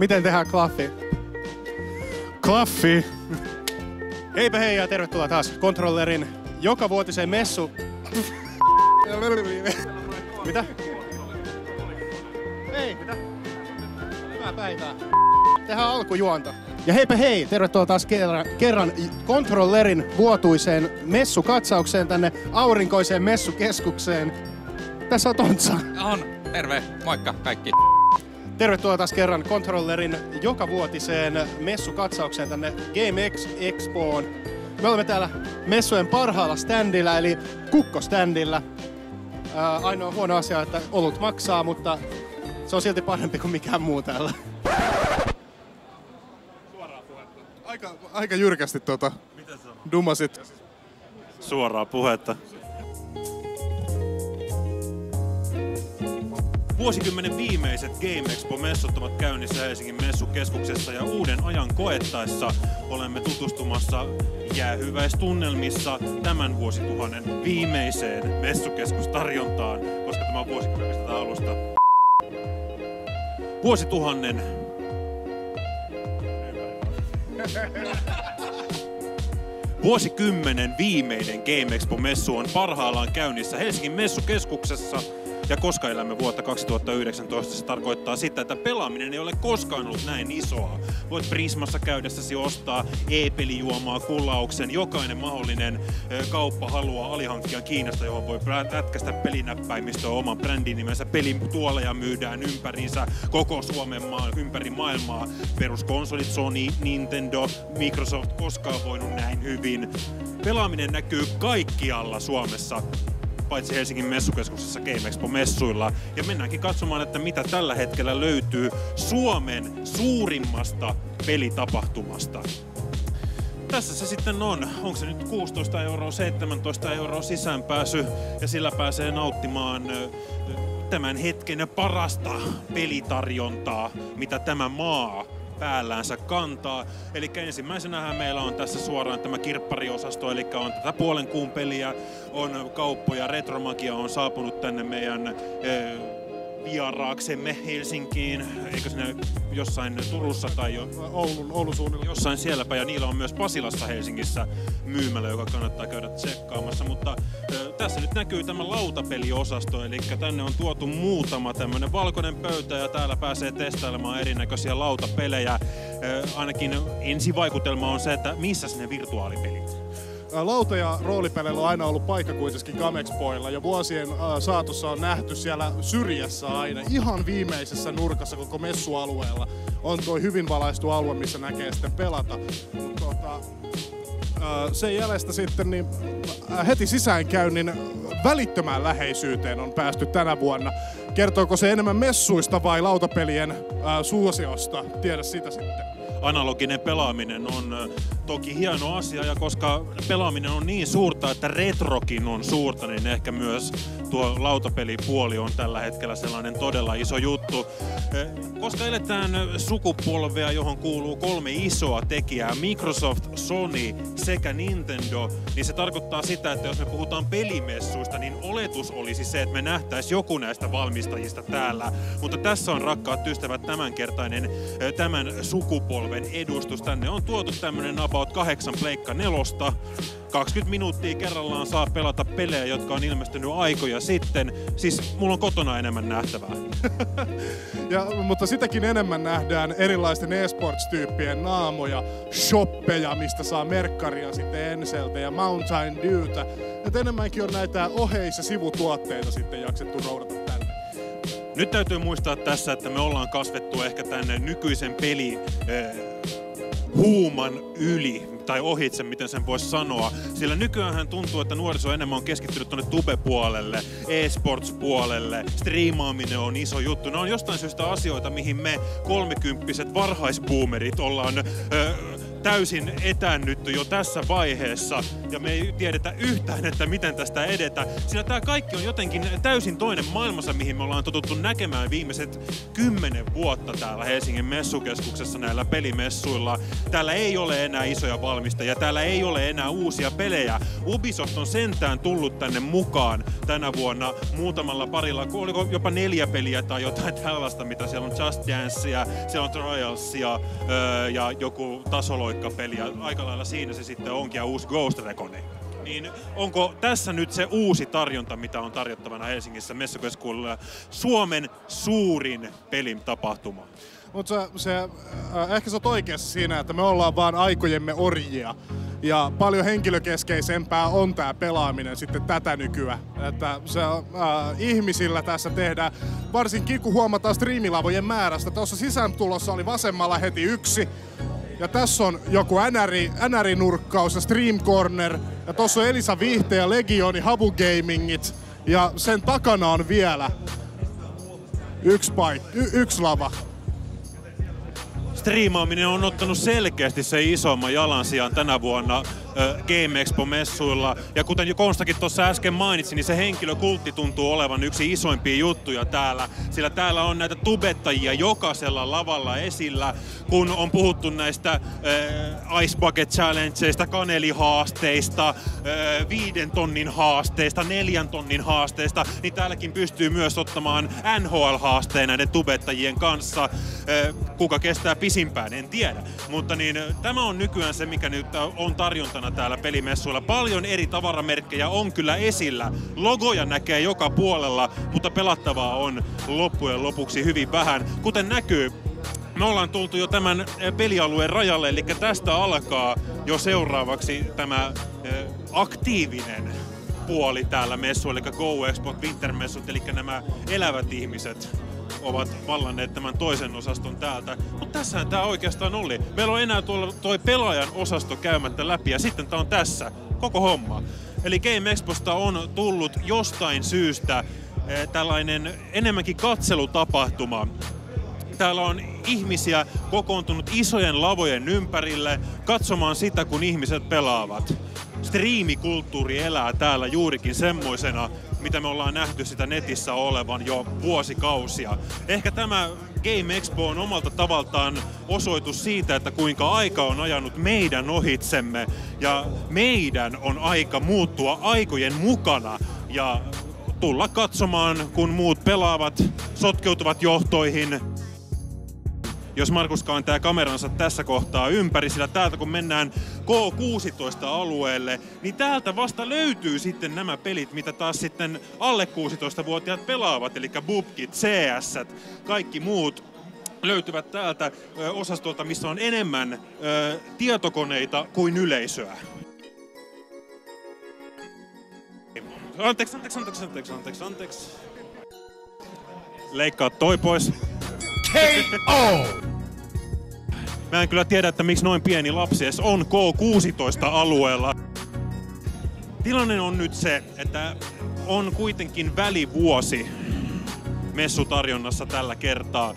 Miten tehdään klaffi? Klaffi! Heipä hei ja tervetuloa taas Controllerin joka vuotiseen messu... Mitä? Hei! Mitä? Hyvää päivää. Tehdään alkujuonto. Ja heipä hei, tervetuloa taas kerran, kerran Controllerin vuotuiseen messukatsaukseen tänne aurinkoiseen messukeskukseen. Tässä on Tontsa. On, terve, moikka kaikki. Tervetuloa taas kerran Controllerin jokavuotiseen messukatsaukseen tänne GameX Expoon. Me olemme täällä messujen parhaalla standilla, eli kukkoständillä. Ää, ainoa huono asia, että olut maksaa, mutta se on silti parempi kuin mikään muu täällä. Aika, aika jyrkästi tuota dumasit. Suoraa puhetta. Vuosikymmenen viimeiset Game Expo-messut ovat käynnissä Helsingin messukeskuksessa ja uuden ajan koettaessa olemme tutustumassa jäähyväistunnelmissa tämän vuosituhannen viimeiseen messukeskustarjontaan, koska tämä on vuosikymmenistä alusta. Vuosituhannen Vuosikymmenen viimeinen Game Expo-messu on parhaillaan käynnissä Helsingin messukeskuksessa. Ja koska elämme vuotta 2019, se tarkoittaa sitä, että pelaaminen ei ole koskaan ollut näin isoa. Voit Prismassa käydessäsi ostaa e-pelijuomaa kullauksen. Jokainen mahdollinen kauppa haluaa alihankkia Kiinasta, johon voi lätkästä pelinäppäimistöä oman brändin nimensä. Pelituoleja myydään ympäriinsä koko Suomen maan, ympäri maailmaa. Peruskonsolit Sony, Nintendo, Microsoft koskaan voinut näin hyvin. Pelaaminen näkyy kaikkialla Suomessa paitsi Helsingin messukeskuksessa Game Expo-messuilla. Ja mennäänkin katsomaan, että mitä tällä hetkellä löytyy Suomen suurimmasta pelitapahtumasta. Tässä se sitten on. Onko se nyt 16 euroa, 17 euroa sisäänpääsy ja sillä pääsee nauttimaan tämän hetken parasta pelitarjontaa, mitä tämä maa päälläänsä kantaa. Eli ensimmäisenähän meillä on tässä suoraan tämä kirppariosasto, eli on tätä puolen kuun peliä, on kauppoja, Retromagia on saapunut tänne meidän eh, vieraaksemme Helsinkiin, eikö sinne jossain Turussa tai jo, Oulun, Oulun suunnilla. jossain sielläpä, ja niillä on myös Pasilassa Helsingissä myymällä, joka kannattaa käydä tsekkaamassa, mutta ö, tässä nyt näkyy tämä lautapeliosasto, eli tänne on tuotu muutama tämmönen valkoinen pöytä, ja täällä pääsee testailemaan erinäköisiä lautapelejä. Ö, ainakin ensivaikutelma on se, että missä ne virtuaalipelit? Lauta- ja roolipeleillä on aina ollut paikka kuitenkin Gamexpoilla ja vuosien saatossa on nähty siellä syrjässä aina, ihan viimeisessä nurkassa koko messualueella on tuo hyvin valaistu alue, missä näkee sitten pelata. Tota, sen jäljestä sitten niin heti sisäänkäynnin välittömään läheisyyteen on päästy tänä vuonna. Kertooko se enemmän messuista vai lautapelien suosiosta? Tiedä sitä sitten. analoginen pelaaminen on toki hieno asia ja koska pelaaminen on niin suurta, että retrokin on suurta, niin ehkä myös tuo lautapelipuoli on tällä hetkellä sellainen todella iso juttu. Ö, Koska eletään sukupolvea, johon kuuluu kolme isoa tekijää, Microsoft, Sony sekä Nintendo, niin se tarkoittaa sitä, että jos me puhutaan pelimessuista, niin oletus olisi se, että me nähtäisi joku näistä valmistajista täällä. Mutta tässä on rakkaat ystävät tämänkertainen ö, tämän sukupolven edustus. Tänne on tuotu tämmönen about kahdeksan pleikka nelosta. 20 minuuttia kerrallaan saa pelata pelejä, jotka on ilmestynyt aikoja sitten. Siis mulla on kotona enemmän nähtävää. Ja, mutta sitäkin enemmän nähdään erilaisten esports-tyyppien naamoja, shoppeja, mistä saa merkkaria sitten Enseltä ja Mountain Dewtä. Et enemmänkin on näitä oheis- ja sivutuotteita sitten jaksettu roudata tänne. Nyt täytyy muistaa tässä, että me ollaan kasvettu ehkä tänne nykyisen peli huuman yli tai ohitse, miten sen voisi sanoa. Sillä nykyään tuntuu, että nuoriso enemmän on keskittynyt tuonne tube-puolelle, e-sports-puolelle, striimaaminen on iso juttu. Ne on jostain syystä asioita, mihin me kolmikymppiset varhaisboomerit ollaan ö, täysin etännytty jo tässä vaiheessa ja me ei tiedetä yhtään, että miten tästä edetä. Sillä tämä kaikki on jotenkin täysin toinen maailmassa, mihin me ollaan totuttu näkemään viimeiset kymmenen vuotta täällä Helsingin messukeskuksessa näillä pelimessuilla. Täällä ei ole enää isoja valmistajia, täällä ei ole enää uusia pelejä. Ubisoft on sentään tullut tänne mukaan tänä vuonna muutamalla parilla, oliko jopa neljä peliä tai jotain tällaista, mitä siellä on Just Dancea, siellä on Trialsia öö, ja joku tasoloikkapeli ja aika lailla siinä se sitten onkin ja uusi Ghost Recon. Niin onko tässä nyt se uusi tarjonta, mitä on tarjottavana Helsingissä messukeskuudella Suomen suurin pelin tapahtuma? Mutta se, se, äh, ehkä sä oot oikeassa siinä, että me ollaan vaan aikojemme orjia. Ja paljon henkilökeskeisempää on tämä pelaaminen sitten tätä nykyään. Että se, äh, ihmisillä tässä tehdään, varsinkin kun huomataan striimilavojen määrästä. Tuossa sisääntulossa oli vasemmalla heti yksi, ja tässä on joku NRI, NRI-nurkkaus ja Stream Corner. Ja tuossa on Elisa Vihte ja Legioni Habu Gamingit. Ja sen takana on vielä yksi, paik- y- yksi lava striimaaminen on ottanut selkeästi se isomman jalansijan tänä vuonna Game Expo-messuilla. Ja kuten jo Konstakin tuossa äsken mainitsi, niin se henkilökultti tuntuu olevan yksi isoimpia juttuja täällä. Sillä täällä on näitä tubettajia jokaisella lavalla esillä, kun on puhuttu näistä äh, Ice Bucket Challengeista, kanelihaasteista, äh, viiden tonnin haasteista, neljän tonnin haasteista, niin täälläkin pystyy myös ottamaan NHL-haasteen näiden tubettajien kanssa. Äh, kuka kestää pisimpään, en tiedä. Mutta niin, tämä on nykyään se, mikä nyt on tarjontana täällä pelimessuilla. Paljon eri tavaramerkkejä on kyllä esillä. Logoja näkee joka puolella, mutta pelattavaa on loppujen lopuksi hyvin vähän. Kuten näkyy, me ollaan tultu jo tämän eh, pelialueen rajalle, eli tästä alkaa jo seuraavaksi tämä eh, aktiivinen puoli täällä messu, eli Go Expo Wintermessut, eli nämä elävät ihmiset ovat vallanneet tämän toisen osaston täältä. Mutta tässähän tämä oikeastaan oli. Meillä on enää tuolla toi pelaajan osasto käymättä läpi ja sitten tämä on tässä. Koko homma. Eli Game Exposta on tullut jostain syystä eh, tällainen enemmänkin katselutapahtuma. Täällä on ihmisiä kokoontunut isojen lavojen ympärille katsomaan sitä, kun ihmiset pelaavat. Striimikulttuuri elää täällä juurikin semmoisena, mitä me ollaan nähty sitä netissä olevan jo vuosikausia. Ehkä tämä Game Expo on omalta tavaltaan osoitus siitä, että kuinka aika on ajanut meidän ohitsemme ja meidän on aika muuttua aikojen mukana ja tulla katsomaan, kun muut pelaavat, sotkeutuvat johtoihin, jos Markus kääntää kameransa tässä kohtaa ympäri, sillä täältä kun mennään K16-alueelle, niin täältä vasta löytyy sitten nämä pelit, mitä taas sitten alle 16-vuotiaat pelaavat, eli Bubkit, CS, kaikki muut löytyvät täältä osastolta, missä on enemmän ö, tietokoneita kuin yleisöä. Anteeksi, anteeksi, anteeksi, anteeksi, anteeksi, anteeksi. Leikkaa toi pois. KO! Mä en kyllä tiedä, että miksi noin pieni lapsi edes on K16-alueella. Tilanne on nyt se, että on kuitenkin välivuosi messutarjonnassa tällä kertaa.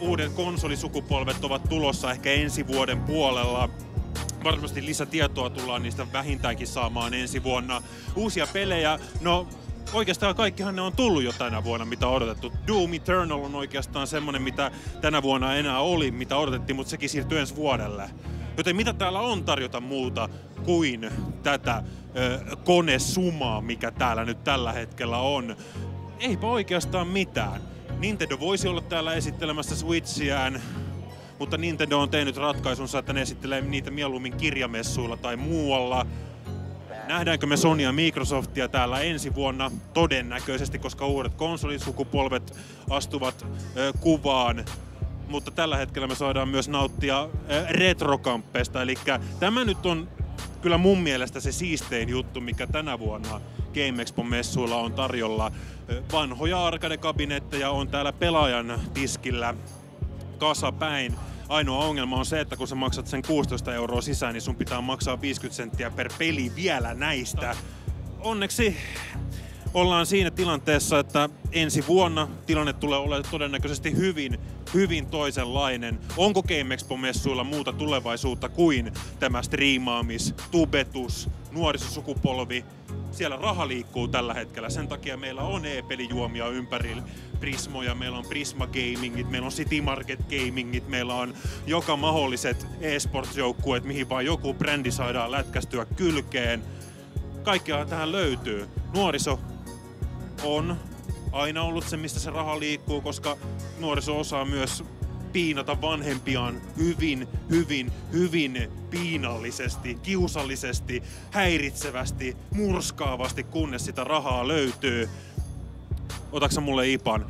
Uudet konsolisukupolvet ovat tulossa ehkä ensi vuoden puolella. Varmasti lisätietoa tullaan niistä vähintäänkin saamaan ensi vuonna. Uusia pelejä, no oikeastaan kaikkihan ne on tullut jo tänä vuonna, mitä odotettu. Doom Eternal on oikeastaan semmonen, mitä tänä vuonna enää oli, mitä odotettiin, mutta sekin siirtyy ensi vuodelle. Joten mitä täällä on tarjota muuta kuin tätä ö, konesumaa, mikä täällä nyt tällä hetkellä on? Eipä oikeastaan mitään. Nintendo voisi olla täällä esittelemässä Switchiään, mutta Nintendo on tehnyt ratkaisunsa, että ne esittelee niitä mieluummin kirjamessuilla tai muualla. Nähdäänkö me Sony ja Microsoftia täällä ensi vuonna? Todennäköisesti, koska uudet konsolisukupolvet astuvat kuvaan. Mutta tällä hetkellä me saadaan myös nauttia retrokamppeista. Eli tämä nyt on kyllä mun mielestä se siistein juttu, mikä tänä vuonna Game Expo-messuilla on tarjolla. Vanhoja arcade-kabinetteja on täällä pelaajan tiskillä kasapäin Ainoa ongelma on se, että kun sä maksat sen 16 euroa sisään, niin sun pitää maksaa 50 senttiä per peli vielä näistä. Onneksi ollaan siinä tilanteessa, että ensi vuonna tilanne tulee olemaan todennäköisesti hyvin, hyvin toisenlainen. Onko Game Expo-messuilla muuta tulevaisuutta kuin tämä striimaamis, tubetus, nuorisosukupolvi? Siellä raha liikkuu tällä hetkellä, sen takia meillä on e-pelijuomia ympärillä. Prismoja, meillä on Prisma Gamingit, meillä on City Market Gamingit, meillä on joka mahdolliset e-sports-joukkueet, mihin vaan joku brändi saadaan lätkästyä kylkeen. Kaikkea tähän löytyy. Nuoriso on aina ollut se, mistä se raha liikkuu, koska nuoriso osaa myös piinata vanhempiaan hyvin, hyvin, hyvin piinallisesti, kiusallisesti, häiritsevästi, murskaavasti, kunnes sitä rahaa löytyy. Otaksa mulle IPAN?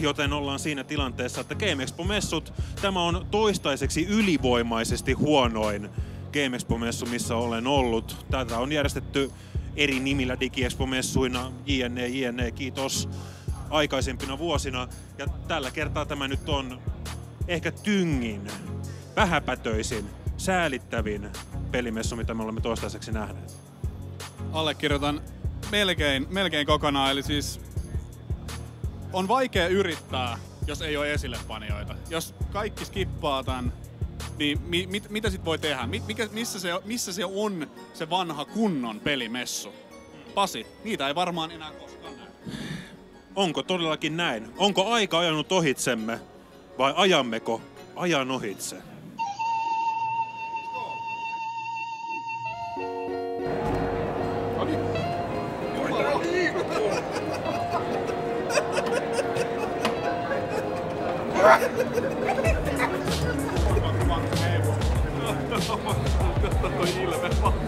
Joten ollaan siinä tilanteessa, että Game Expo-messut, tämä on toistaiseksi ylivoimaisesti huonoin Game Expo-messu, missä olen ollut. Tätä on järjestetty eri nimillä DigiExpo-messuina, JNE, JNE, kiitos aikaisempina vuosina. Ja tällä kertaa tämä nyt on ehkä tyngin, vähäpätöisin, säälittävin pelimessu, mitä me olemme toistaiseksi nähneet. Allekirjoitan melkein, melkein kokonaan, eli siis on vaikea yrittää, jos ei ole esillepanijoita. Jos kaikki skippaa tämän, niin mi, mit, mitä sit voi tehdä? Mikä, missä, se, missä se on se vanha kunnon pelimessu? Pasi, niitä ei varmaan enää koskaan näy. Onko todellakin näin? Onko aika ajanut ohitsemme vai ajammeko ajan ohitse? Katso toi ilme